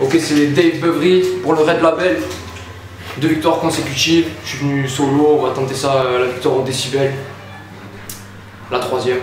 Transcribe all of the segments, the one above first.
Ok, c'est Dave Bevery pour le Red Label. Deux victoires consécutives. Je suis venu solo, on va tenter ça, euh, la victoire au décibel. La troisième.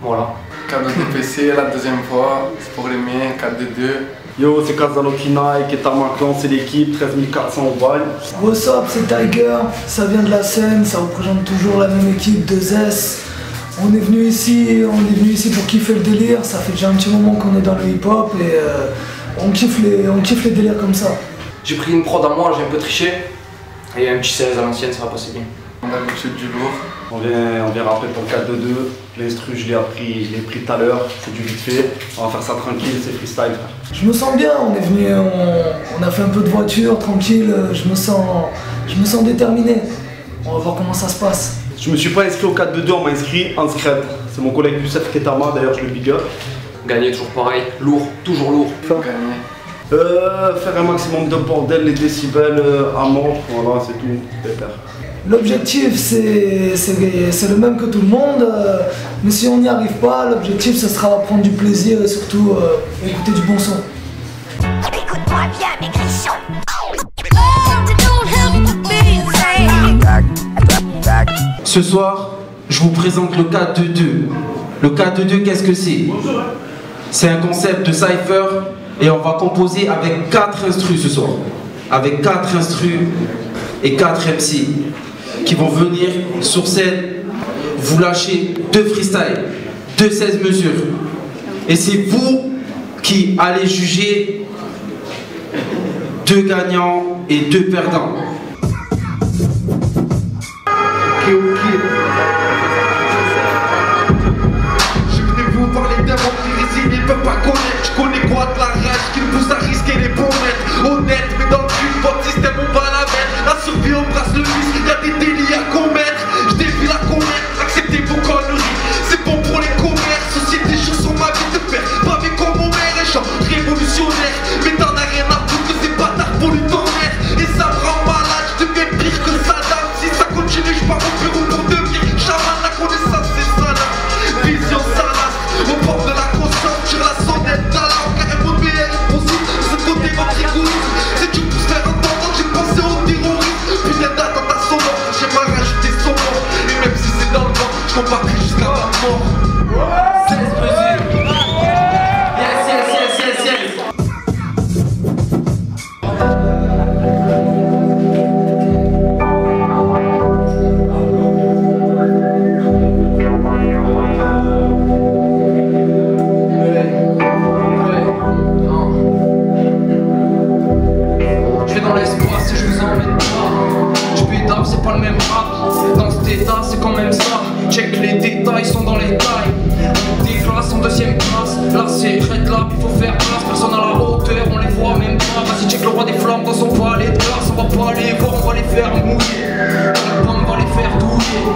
Voilà. Cadeau de PC, la deuxième fois, c'est pour les miens, 4 de 2. Yo, c'est Kazalokina et Ketama Clan, c'est l'équipe, 13 400 au bail. What's up, c'est Tiger, ça vient de la scène, ça représente toujours la même équipe, 2S. On est venu ici, on est venu ici pour kiffer le délire, ça fait déjà un petit moment qu'on est dans le hip-hop et euh, on, kiffe les, on kiffe les délires comme ça. J'ai pris une prod à moi, j'ai un peu triché. Et un petit 16 à l'ancienne, ça va passer bien. On a l'habitude du lourd. On vient, on vient rapper pour le 4-2-2. L'instru, je l'ai appris, je l'ai pris tout à l'heure, c'est du vite fait. On va faire ça tranquille, c'est freestyle. frère. Je me sens bien, on est venu, on, on a fait un peu de voiture, tranquille, je me sens, je me sens déterminé. On va voir comment ça se passe. Je me suis pas inscrit au 4-2-2, on m'a inscrit en scred. C'est mon collègue Youssef Ketama, d'ailleurs je le big up. Gagner toujours pareil, lourd, toujours lourd. Gagné. Euh, faire un maximum de bordel, les décibels euh, à mort, voilà, c'est tout. L'objectif c'est c'est- c'est le même que tout le monde, euh, mais si on n'y arrive pas, l'objectif ce sera prendre du plaisir et surtout euh, écouter du bon son. Écoute-moi bien, mes grichons. Ce soir, je vous présente le 4-2-2. Le 4-2-2, qu'est-ce que c'est? C'est un concept de cypher et on va composer avec 4 instrus ce soir. Avec 4 instrus et 4 MC qui vont venir sur scène vous lâcher deux freestyles, deux 16 mesures. Et c'est vous qui allez juger deux gagnants et deux perdants.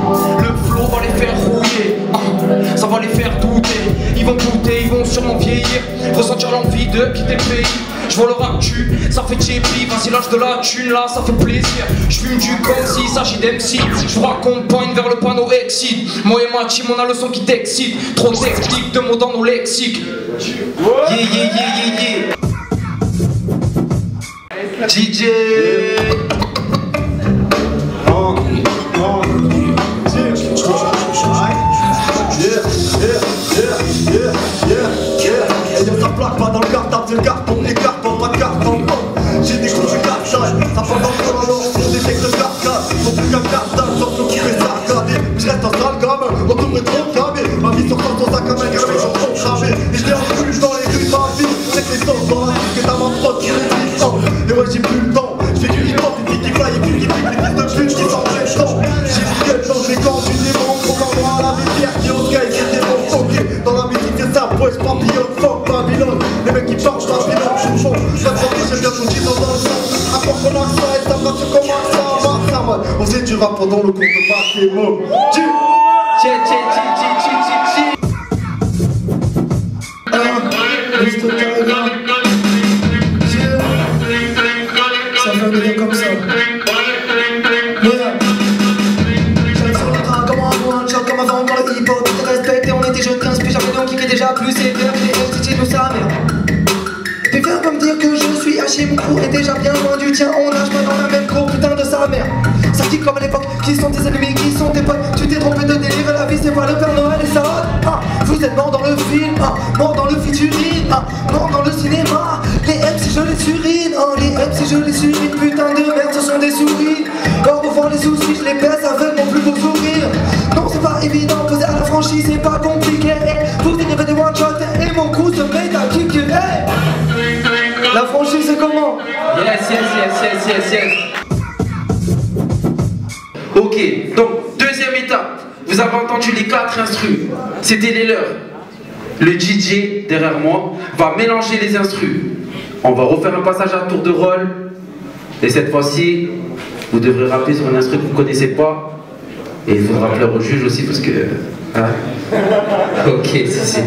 Le flow va les faire rouiller. Ah, ça va les faire douter. Ils vont douter, ils vont sûrement vieillir. Ressentir l'envie de quitter le pays. Je vois leur actu, ça fait chippy, vas-y lâche de la thune là, ça fait plaisir. Je fume du comme s'il s'agit d'MC. Je vous raccompagne vers le panneau exit. Moi et ma team, on a le son qui t'excite. Trop technique de mots dans nos lexiques. Yeah, yeah, yeah, yeah, yeah. DJ. Ça Rap pendant le cours de. Ça fait un comme ça. Avant on était jeunes, 15 puis j'avais donc qui était déjà plus me dire que je suis haché, mon crew est déjà bien loin du tien. On nage pas dans la même cour, putain de sa mère. Ça dit comme à l'époque, qui sont tes ennemis, qui sont tes potes. Tu t'es trompé de délire, la vie c'est pas le Père Noël et ça ah, Vous êtes mort dans le film, ah, mort dans le featuring, ah, mort dans le cinéma. Les MC je les surine, oh, les MC je les surine, putain de merde, ce sont des souris. Au revoir les soucis, je les baisse avec mon plus beau sourire. Non, c'est pas évident, poser à la franchise, c'est pas compliqué. Pour dériver des one shot et mon coup se met à kicker. La franchise, c'est comment? Yes, yes, yes, yes, yes, yes. Ok, donc deuxième étape. Vous avez entendu les quatre instrus. C'était les leurs. Le DJ derrière moi va mélanger les instrus. On va refaire un passage à tour de rôle. Et cette fois-ci, vous devrez rappeler sur un instru que vous ne connaissez pas. Et il faudra plaire au juge aussi parce que. hein. Ok, si, si.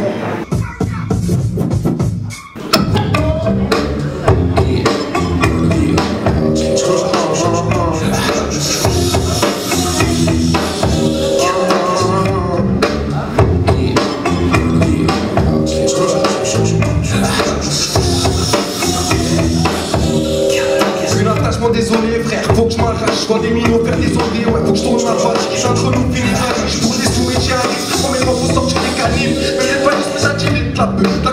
Une attachement désolé frère, faut que je m'arrache, des minots faire des ondées, ouais faut que je tourne ma page, qui entre nous vie, je pour des sous et j'y arrive, combien de fois faut sortir des canines, mais c'est pas juste la la de la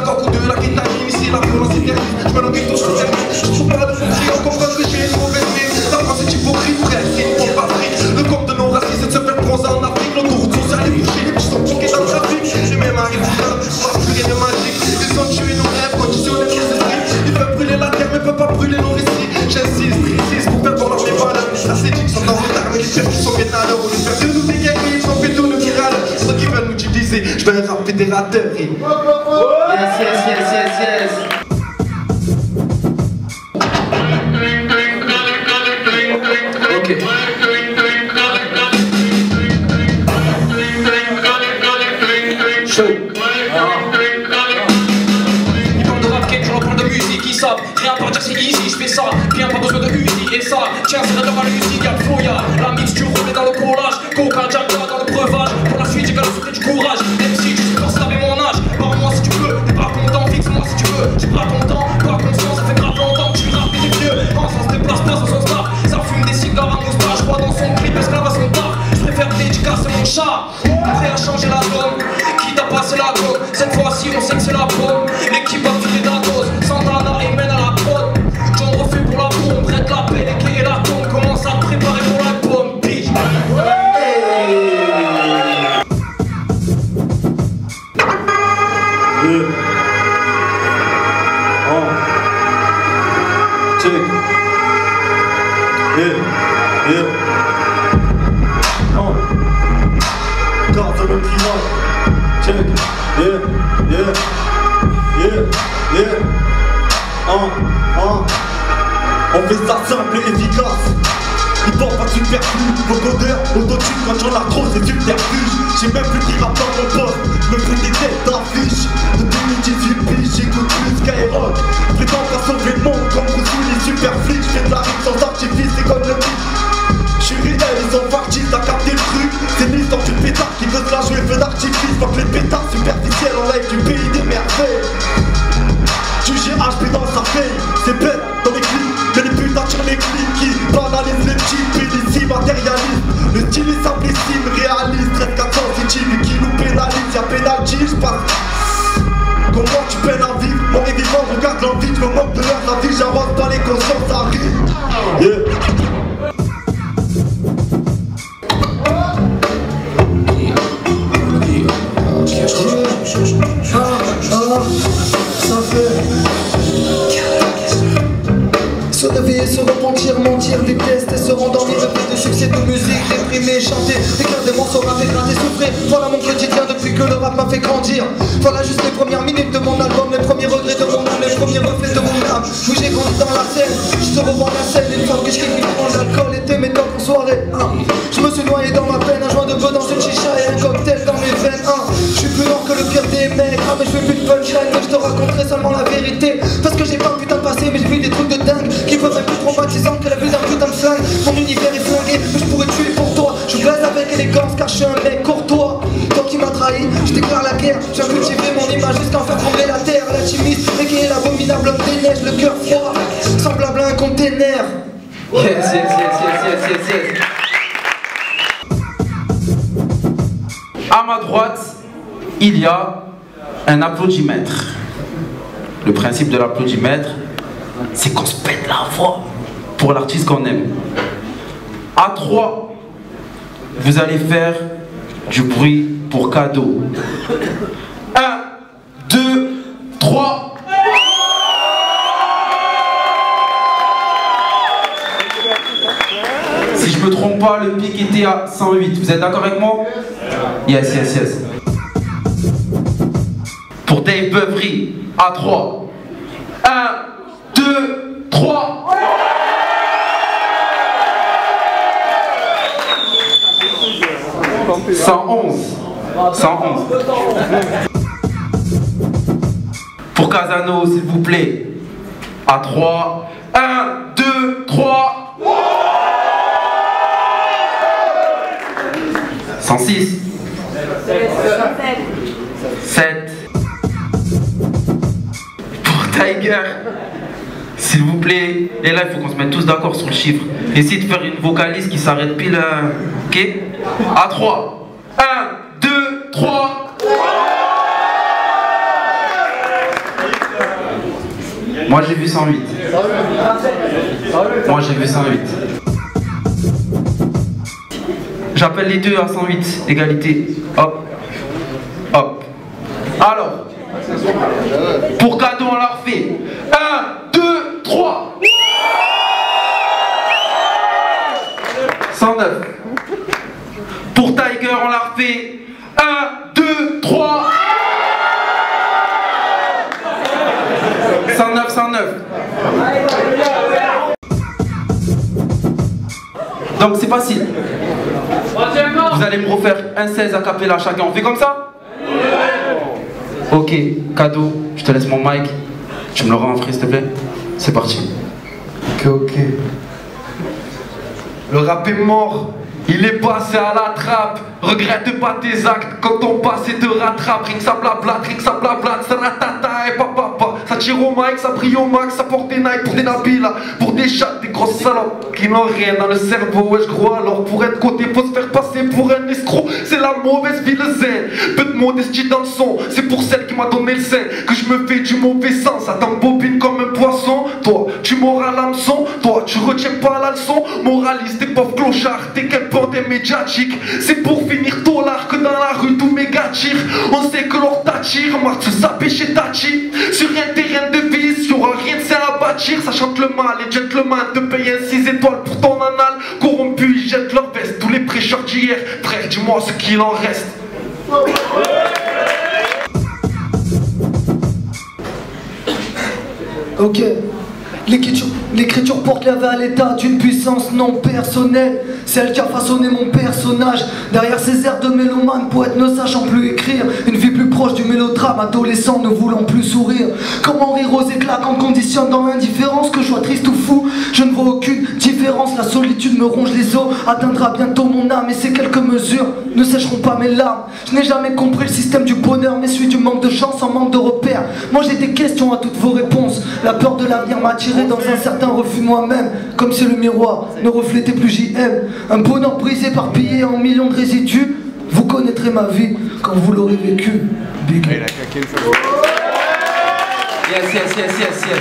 pas brûler nos récits, j'insiste, précise pour voir mes valeurs, les ascétiques sont en retard, mais les frères qui sont faire de nous des gangs, ils sont virer à l'heure, ceux qui veulent nous utiliser, je vais un rap fédérateur et... Yes, yes, yes, yes, yes. Rien à dire c'est easy, je fais ça. Bien pas besoin de Uzi Et ça, tiens c'est de la musique, y'a le y'a la mixture roulée dans le collage. Coca, Jacka dans le breuvage. Pour la suite j'ai qu'à souffler du courage. MC, tu sais quand c'est avec mon âge. Parle-moi si tu veux, t'es pas content, fixe-moi si tu veux J'ai pas ton temps, pas conscience, ça fait grave longtemps que tu rappes et t'es vieux. Non, ça se déplace pas, ça star Ça. Fume des cigares à moustache, crois dans son clip, esclave à son taf Je préfère dédicacer mon chat Prêt à changer la donne. Quitte à passer la gomme? Cette fois-ci on sait que c'est la pomme L'équipe a filé Yeah. Yeah. Yeah. Yeah. On fait ça simple et efficace. Il porte pas superflu, vos codeurs, autotune quand j'en ai trop c'est subterfuge J'ai même plus de rap dans mon poste, me fais des têtes d'affiche De 2018 piges, j'écoute plus Skyrock Prétends pas sauver le monde comme vous tous les super flics J'fais de la rime sans artifice, c'est comme le beat J'suis réel, ils ont parti, t'as capté le truc C'est l'histoire du pétard qui veut se la jouer, feu d'artifice mais je fais plus de punchline, mais je te raconterai seulement la vérité. Parce que j'ai pas un putain de passé, mais j'ai vu des trucs de dingue qui peuvent être plus traumatisants que la vue d'un putain de flingue. Mon univers est flingué, mais je pourrais tuer pour toi. Je blaze avec élégance car je suis un mec courtois. Toi qui m'as trahi, je déclare la guerre. Je viens cultiver mon image jusqu'à en faire trembler la terre. La chimiste, est l'abominable homme des neiges, le cœur froid, semblable à un container. Yes, yes, yes, yes, yes, yes, yes. À ma droite, il y a un applaudimètre. Le principe de l'applaudimètre, c'est qu'on se pète la voix pour l'artiste qu'on aime. À trois, vous allez faire du bruit pour cadeau. Un, deux, trois. Si je me trompe pas, le pic était à 108. Vous êtes d'accord avec moi? Yes, yes, yes. Pour Dave Beuvry, à 3. 1, 2, 3. « 111. 111. Pour Casano, s'il vous plaît. À 3. 1, 2, 3. 106. 7. S'il vous plaît. Et là, il faut qu'on se mette tous d'accord sur le chiffre. Essayez de faire une vocalise qui s'arrête pile. euh, Ok? À 3. 1, 2, 3. Moi j'ai vu 108. Moi j'ai vu 108. J'appelle les deux à 108, égalité. Hop. Hop. Alors, pour cadeau, on leur fait 1, 2, 3. 109. Pour Tiger, on leur fait 1, 2, 3. 109, 109. Donc c'est facile. Vous allez me refaire un 16 à capella chacun. On fait comme ça? Ok, cadeau, je te laisse mon mic. Tu me le rends en free s'il te plaît? C'est parti. Ok, ok. Le rap est mort, il est passé à la trappe. Regrette pas tes actes quand ton passé te rattrape. Ring ça blabla, ring ça blabla, ça ratata et papa. Ça tire au mic, ça brille au max, ça porte des Nike pour des Nabila, pour des chats, des grosses salopes qui n'ont rien dans le cerveau. Wesh gros, alors pour être côté, faut se faire passer pour un escroc. C'est la mauvaise ville zen. Peu de modestie dans le son, c'est pour celle qui m'a donné le sein que je me fais du mauvais sens. Ça t'embobine comme un poisson. Toi, tu m'auras l'hameçon. Toi, tu retiens pas la leçon. Moraliste et pauvre clochard, t'es qu'un bordel médiatique. C'est pour finir tôt que dans la rue tout méga tire. On sait que l'or t'attire, marche se saper chez. Sur un terrain de vis, y'aura rien de sain à bâtir. Ça chante le mal, les gentlemen te payent un 6 étoiles pour ton anal. Corrompus, ils jettent leur veste. Tous les prêcheurs d'hier, frère, dis-moi ce qu'il en reste. Ok. L'écriture, l'écriture porte la à l'état d'une puissance non personnelle, celle qui a façonné mon personnage. Derrière ces airs de mélomane, poète ne sachant plus écrire, une vie proche du mélodrame, adolescent ne voulant plus sourire. Comment rire aux éclats quand conditionne dans l'indifférence, que je sois triste ou fou, je ne vois aucune différence. La solitude me ronge les os, atteindra bientôt mon âme et ces quelques mesures ne sécheront pas mes larmes. Je n'ai jamais compris le système du bonheur, mais celui du manque de chance en manque de repères. Moi j'ai des questions à toutes vos réponses. La peur de l'avenir m'a attiré dans un certain refus moi-même, comme si le miroir ne reflétait plus JM. Un bonheur brisé, éparpillé en millions de résidus. Vous connaîtrez ma vie quand vous l'aurez vécu. Big. Yes, yes, yes, yes, yes.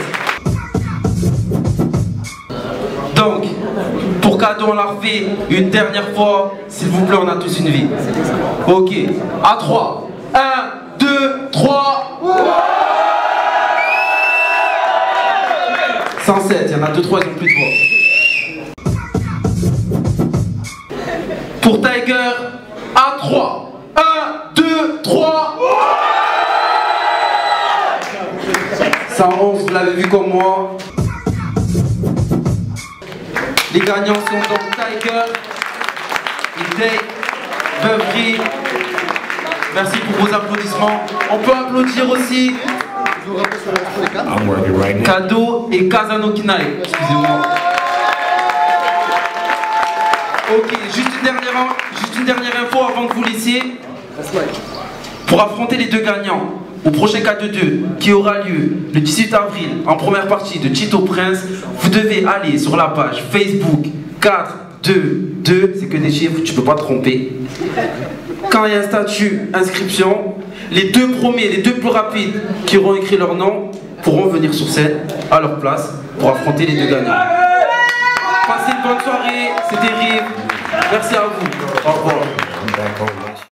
Donc, pour cadeau, on la refait une dernière fois. S'il vous plaît, on a tous une vie. Ok, à 3. 1, 2, 3. 107, il y en a 2, 3, ils ont plus de voix. Pour Tiger, à 3. 1, 2, 3. 111, vous l'avez vu comme moi. Les gagnants sont donc Tiger Beuvry. Merci pour vos applaudissements. On peut applaudir aussi Kado et Kazano Kinae. Excusez-moi. Ok, juste une, dernière, une dernière info avant que vous laissiez. Pour affronter les deux gagnants, au prochain 4-2 qui aura lieu le 18 avril en première partie de Tito Prince, vous devez aller sur la page Facebook 4 2 2, c'est que des chiffres, tu peux pas te tromper. Quand il y a un statut inscription, les deux premiers, les deux plus rapides qui auront écrit leur nom pourront venir sur scène à leur place pour affronter les deux gagnants. Passez une bonne soirée, c'était Rive. Merci à vous. 包括我们